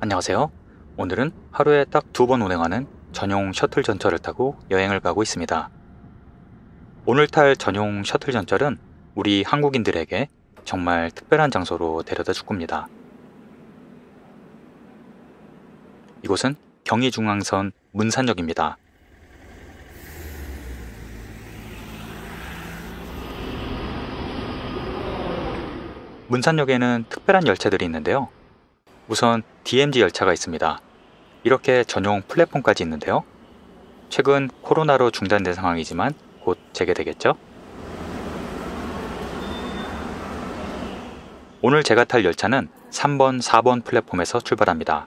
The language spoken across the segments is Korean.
안녕하세요. 오늘은 하루에 딱 두 번 운행하는 전용 셔틀 전철을 타고 여행을 가고 있습니다. 오늘 탈 전용 셔틀 전철은 우리 한국인들에게 정말 특별한 장소로 데려다 줄 겁니다. 이곳은 경의중앙선 문산역입니다. 문산역에는 특별한 열차들이 있는데요. 우선 DMZ 열차가 있습니다. 이렇게 전용 플랫폼까지 있는데요. 최근 코로나로 중단된 상황이지만 곧 재개되겠죠? 오늘 제가 탈 열차는 3번, 4번 플랫폼에서 출발합니다.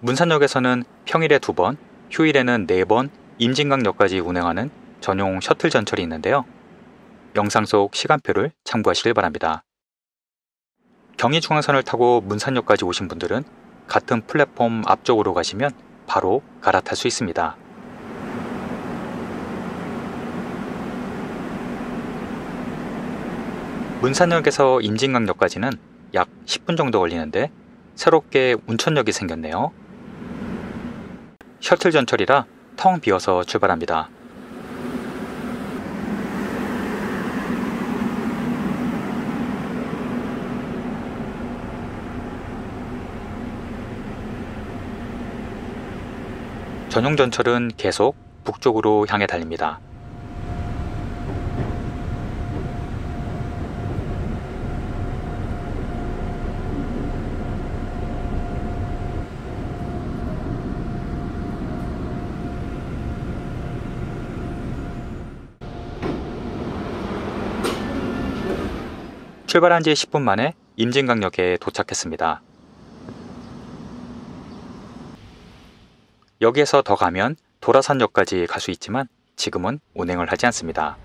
문산역에서는 평일에 2번, 휴일에는 4번 임진강역까지 운행하는 전용 셔틀 전철이 있는데요. 영상 속 시간표를 참고하시길 바랍니다. 경의중앙선을 타고 문산역까지 오신 분들은 같은 플랫폼 앞쪽으로 가시면 바로 갈아탈 수 있습니다. 문산역에서 임진강역까지는 약 10분 정도 걸리는데 새롭게 운천역이 생겼네요. 셔틀 전철이라 텅 비어서 출발합니다. 전용 전철은 계속 북쪽으로 향해 달립니다. 출발한 지 10분 만에 임진강역에 도착했습니다. 여기에서 더 가면 도라산역까지 갈 수 있지만 지금은 운행을 하지 않습니다.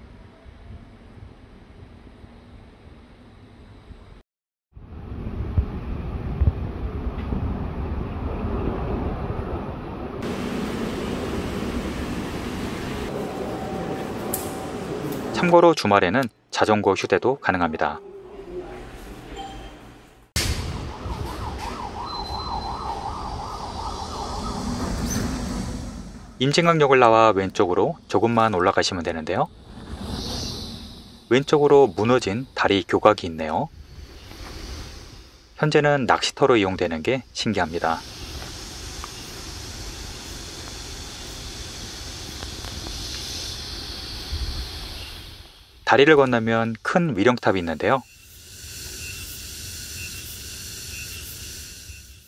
참고로 주말에는 자전거 휴대도 가능합니다. 임진강역을 나와 왼쪽으로 조금만 올라가시면 되는데요. 왼쪽으로 무너진 다리 교각이 있네요. 현재는 낚시터로 이용되는 게 신기합니다. 다리를 건너면 큰 위령탑이 있는데요.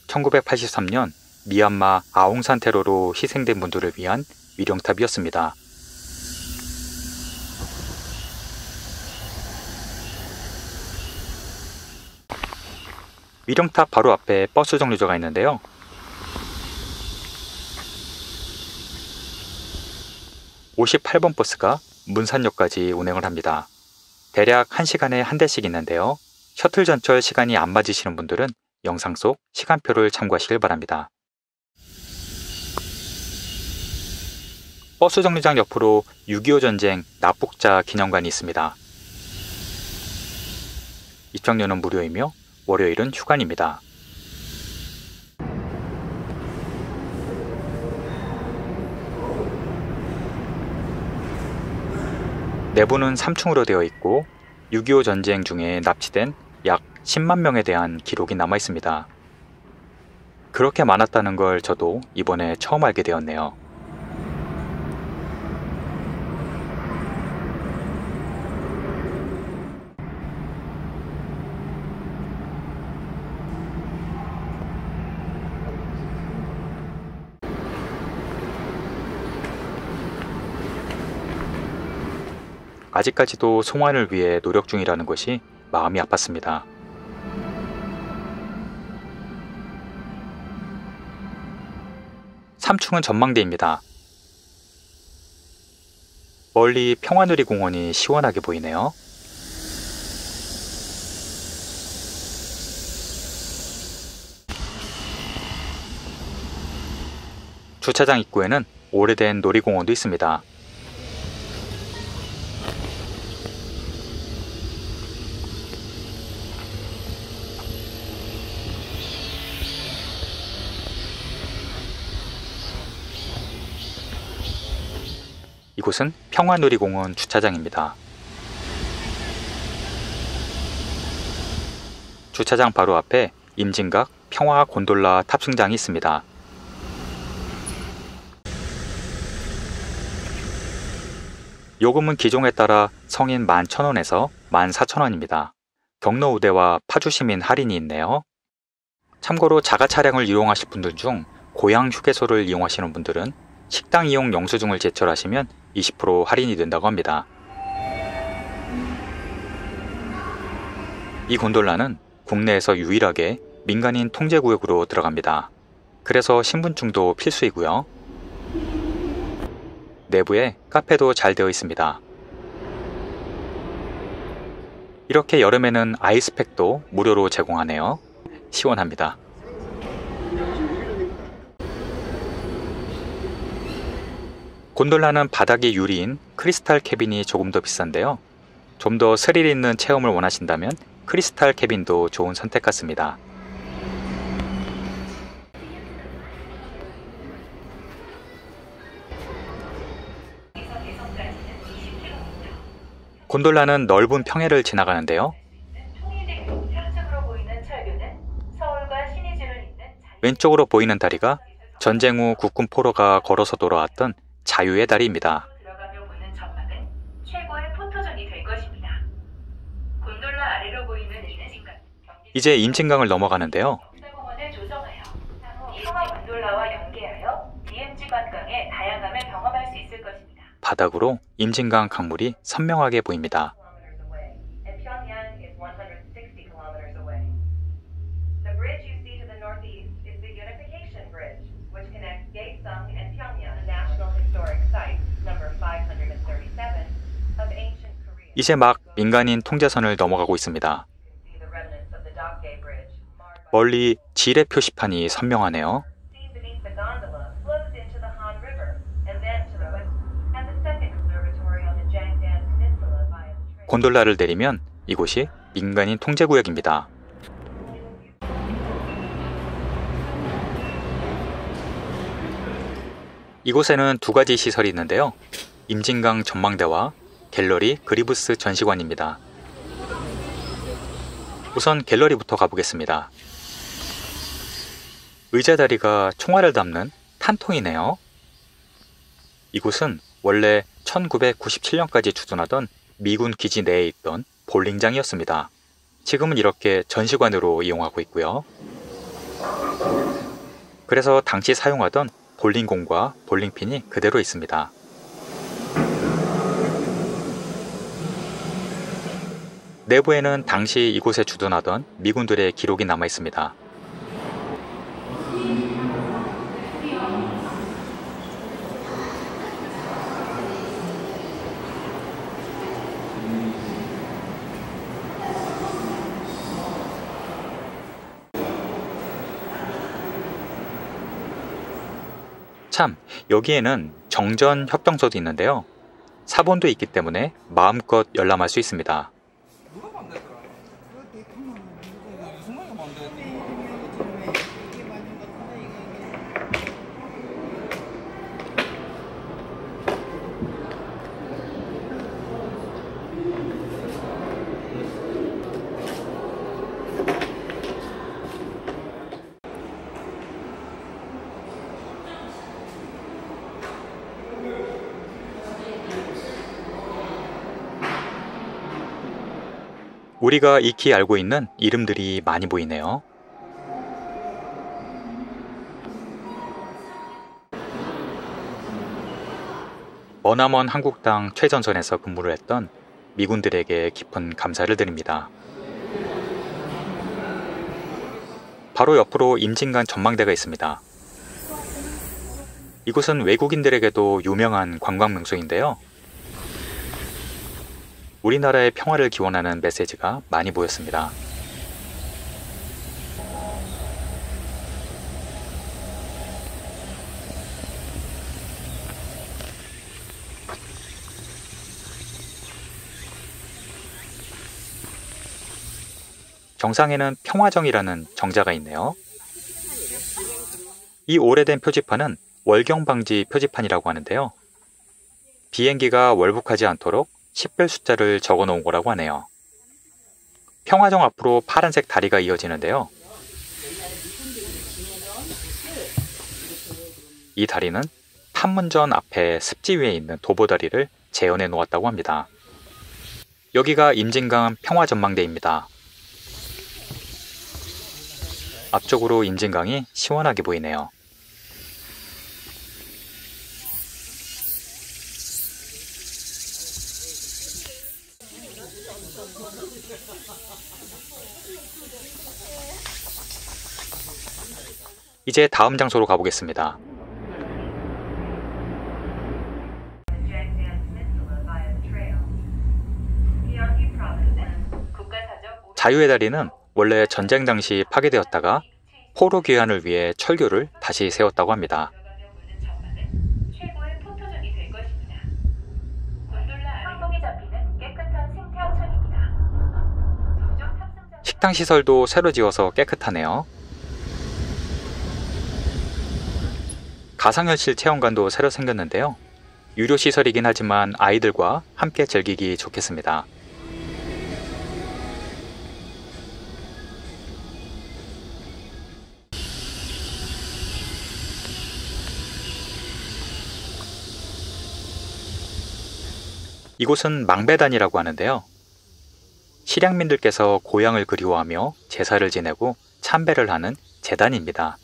1983년 미얀마 아웅산 테러로 희생된 분들을 위한 위령탑이었습니다. 위령탑 바로 앞에 버스 정류소가 있는데요. (58번) 버스가 문산역까지 운행을 합니다. 대략 1시간에 한 대씩 있는데요. 셔틀 전철 시간이 안 맞으시는 분들은 영상 속 시간표를 참고하시길 바랍니다. 버스 정류장 옆으로 6.25 전쟁 납북자 기념관이 있습니다. 입장료는 무료이며 월요일은 휴관입니다. 내부는 3층으로 되어 있고 6.25 전쟁 중에 납치된 약 10만 명에 대한 기록이 남아 있습니다. 그렇게 많았다는 걸 저도 이번에 처음 알게 되었네요. 아직까지도 송환을 위해 노력 중이라는 것이 마음이 아팠습니다. (3층은) 전망대입니다. 멀리 평화누리 공원이 시원하게 보이네요. 주차장 입구에는 오래된 놀이공원도 있습니다. 이곳은 평화누리공원 주차장입니다. 주차장 바로 앞에 임진각 평화 곤돌라 탑승장이 있습니다. 요금은 기종에 따라 성인 11,000원에서 14,000원입니다. 경로 우대와 파주시민 할인이 있네요. 참고로 자가 차량을 이용하실 분들 중 고향 휴게소를 이용하시는 분들은 식당 이용 영수증을 제출하시면 20% 할인이 된다고 합니다. 이 곤돌라는 국내에서 유일하게 민간인 통제구역으로 들어갑니다. 그래서 신분증도 필수이고요. 내부에 카페도 잘 되어 있습니다. 이렇게 여름에는 아이스팩도 무료로 제공하네요. 시원합니다. 곤돌라는 바닥이 유리인 크리스탈 캐빈이 조금 더 비싼데요. 좀 더 스릴 있는 체험을 원하신다면 크리스탈 캐빈도 좋은 선택 같습니다. 곤돌라는 넓은 평해를 지나가는데요. 왼쪽으로 보이는 다리가 전쟁 후 국군 포로가 걸어서 돌아왔던 자유의 다리입니다. 이제 임진강을 넘어가는데요. 바닥으로 임진강 강물이 선명하게 보입니다. 이제 막 민간인 통제선을 넘어가고 있습니다. 멀리 지뢰 표시판이 선명하네요. 곤돌라를 내리면 이곳이 민간인 통제구역입니다. 이곳에는 두 가지 시설이 있는데요. 임진강 전망대와 갤러리 그리브스 전시관입니다. 우선 갤러리부터 가보겠습니다. 의자 다리가 총알을 담는 탄통이네요. 이곳은 원래 1997년까지 주둔하던 미군 기지 내에 있던 볼링장이었습니다. 지금은 이렇게 전시관으로 이용하고 있고요. 그래서 당시 사용하던 볼링공과 볼링핀이 그대로 있습니다. 내부에는 당시 이곳에 주둔하던 미군들의 기록이 남아 있습니다. 참, 여기에는 정전 협정서도 있는데요. 사본도 있기 때문에 마음껏 열람할 수 있습니다. 우리가 익히 알고 있는 이름들이 많이 보이네요. 머나먼 한국당 최전선에서 근무를 했던 미군들에게 깊은 감사를 드립니다. 바로 옆으로 임진강 전망대가 있습니다. 이곳은 외국인들에게도 유명한 관광 명소인데요. 우리나라의 평화를 기원하는 메시지가 많이 보였습니다. 정상에는 평화정이라는 정자가 있네요. 이 오래된 표지판은 월경 방지 표지판이라고 하는데요. 비행기가 월북하지 않도록 식별 숫자를 적어 놓은 거라고 하네요. 평화정 앞으로 파란색 다리가 이어지는데요. 이 다리는 판문전 앞에 습지 위에 있는 도보다리를 재현해 놓았다고 합니다. 여기가 임진강 평화전망대입니다. 앞쪽으로 임진강이 시원하게 보이네요. 이제 다음 장소로 가보겠습니다. 자유의 다리는 원래 전쟁 당시 파괴되었다가 포로 귀환을 위해 철교를 다시 세웠다고 합니다. 식당 시설도 새로 지어서 깨끗하네요. 가상현실 체험관도 새로 생겼는데요. 유료 시설이긴 하지만 아이들과 함께 즐기기 좋겠습니다. 이곳은 망배단이라고 하는데요. 실향민들께서 고향을 그리워하며 제사를 지내고 참배를 하는 재단입니다.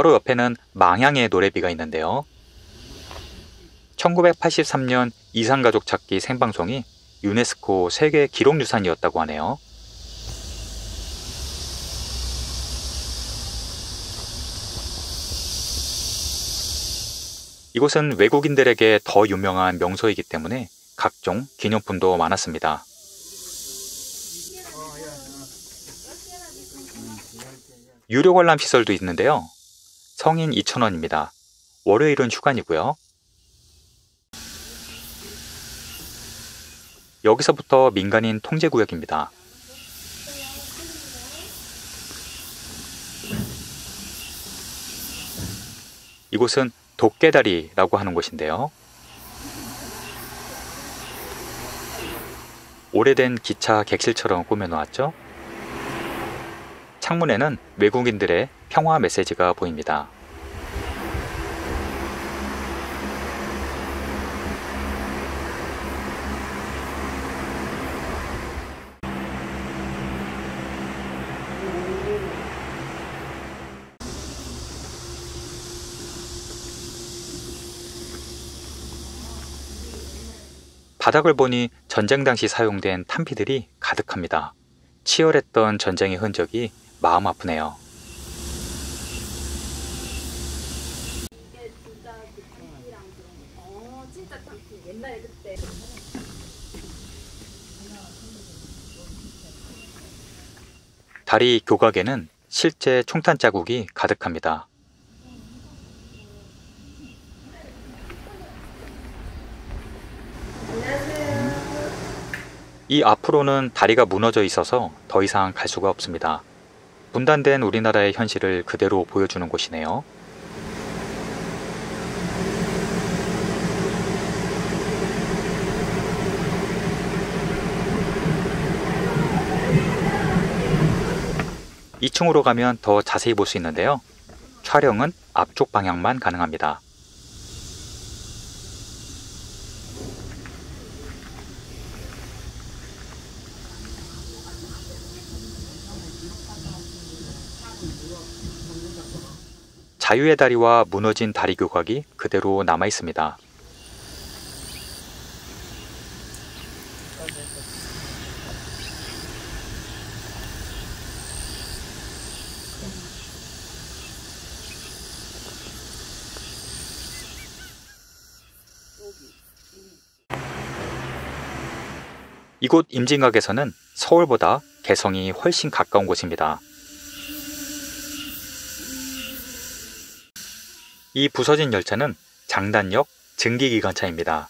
바로 옆에는 망향의 노래비가 있는데요. 1983년 이산가족 찾기 생방송이 유네스코 세계 기록유산이었다고 하네요. 이곳은 외국인들에게 더 유명한 명소이기 때문에 각종 기념품도 많았습니다. 유료 관람 시설도 있는데요. 성인 2,000원입니다. 월요일은 휴관이고요. 여기서부터 민간인 통제구역입니다. 이곳은 도깨다리라고 하는 곳인데요. 오래된 기차 객실처럼 꾸며놓았죠. 창문에는 외국인들의 평화 메시지가 보입니다. 바닥을 보니 전쟁 당시 사용된 탄피들이 가득합니다. 치열했던 전쟁의 흔적이 마음 아프네요. 이게 진짜 그 장기랑 그런 거. 어, 진짜 장기. 옛날에 그때. 다리 교각에는 실제 총탄 자국이 가득합니다. 이 앞으로는 다리가 무너져 있어서 더 이상 갈 수가 없습니다. 분단된 우리나라의 현실을 그대로 보여주는 곳이네요. 이층으로 가면 더 자세히 볼 수 있는데요. 촬영은 앞쪽 방향만 가능합니다. 자유의 다리와 무너진 다리 교각이 그대로 남아 있습니다. 이곳 임진각에서는 서울보다 개성이 훨씬 가까운 곳입니다. 이 부서진 열차는 장단역 증기기관차입니다.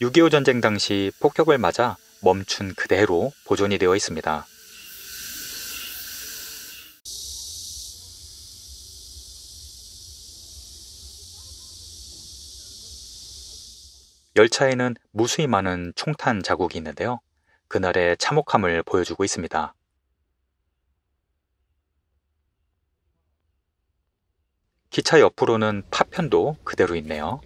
6.25 전쟁 당시 폭격을 맞아 멈춘 그대로 보존이 되어 있습니다. 열차에는 무수히 많은 총탄 자국이 있는데요. 그날의 참혹함을 보여주고 있습니다. 기차 옆으로는 파편도 그대로 있네요.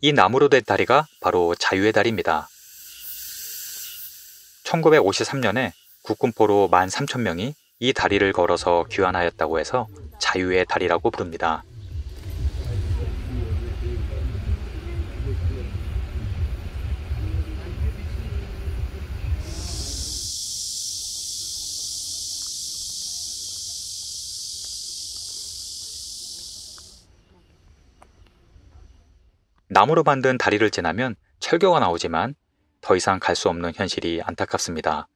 이 나무로 된 다리가 바로 자유의 다리입니다. 1953년에 국군포로 13,000명이 이 다리를 걸어서 귀환하였다고 해서 자유의 다리라고 부릅니다. 나무로 만든 다리를 지나면 철교가 나오지만 더 이상 갈 수 없는 현실이 안타깝습니다.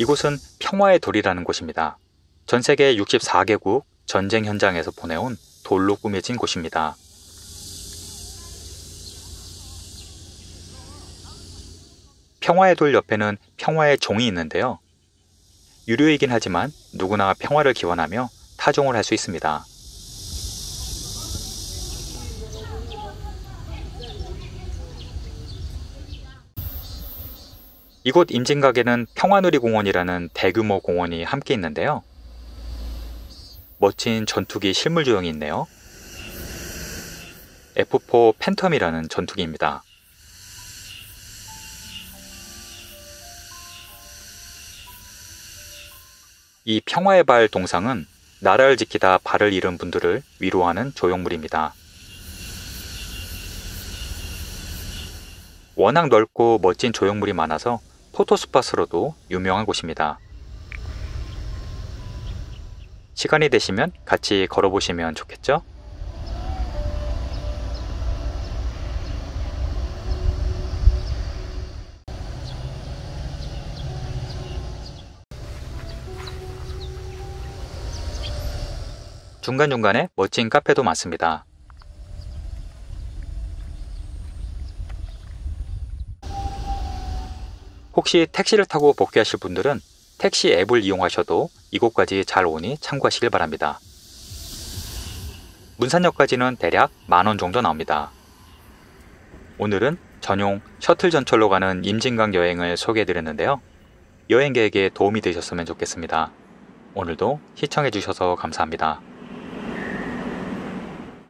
이곳은 평화의 돌이라는 곳입니다. 전 세계 64개국 전쟁 현장에서 보내온 돌로 꾸며진 곳입니다. 평화의 돌 옆에는 평화의 종이 있는데요. 유료이긴 하지만 누구나 평화를 기원하며 타종을 할 수 있습니다. 이곳 임진각에는 평화누리공원이라는 대규모 공원이 함께 있는데요. 멋진 전투기 실물 조형이 있네요. F4 팬텀이라는 전투기입니다. 이 평화의 발 동상은 나라를 지키다 발을 잃은 분들을 위로하는 조형물입니다. 워낙 넓고 멋진 조형물이 많아서 포토스팟으로도 유명한 곳입니다. 시간이 되시면 같이 걸어보시면 좋겠죠? 중간중간에 멋진 카페도 많습니다. 혹시 택시를 타고 복귀하실 분들은 택시 앱을 이용하셔도 이곳까지 잘 오니 참고하시길 바랍니다. 문산역까지는 대략 만원 정도 나옵니다. 오늘은 전용 셔틀 전철로 가는 임진강 여행을 소개해드렸는데요. 여행 계획에 도움이 되셨으면 좋겠습니다. 오늘도 시청해주셔서 감사합니다.